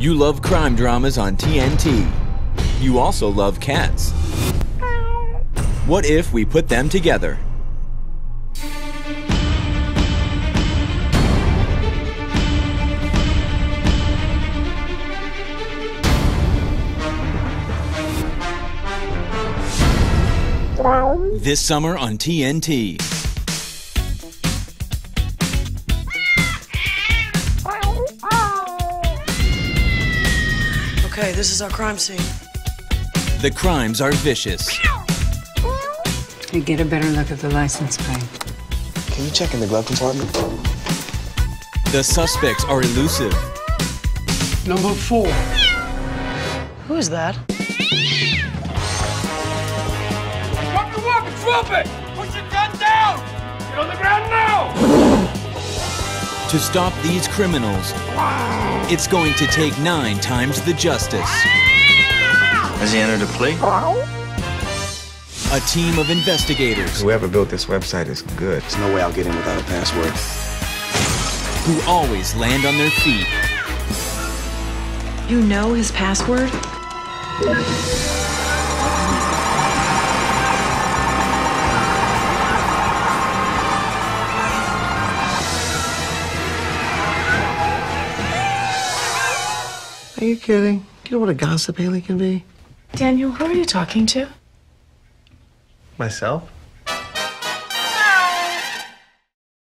You love crime dramas on TNT. You also love cats. What if we put them together? This summer on TNT. Okay, this is our crime scene. The crimes are vicious. You get a better look at the license plate. Can you check in the glove compartment? The suspects are elusive. Number four. Who is that? Drop your weapon! Drop it! Put your To stop these criminals, it's going to take nine times the justice. Has he entered a plea? A team of investigators Whoever built this website is good. There's no way I'll get in without a password. who always land on their feet. You know his password? Are you kidding? You know what a gossip Haley can be? Daniel, who are you talking to? Myself?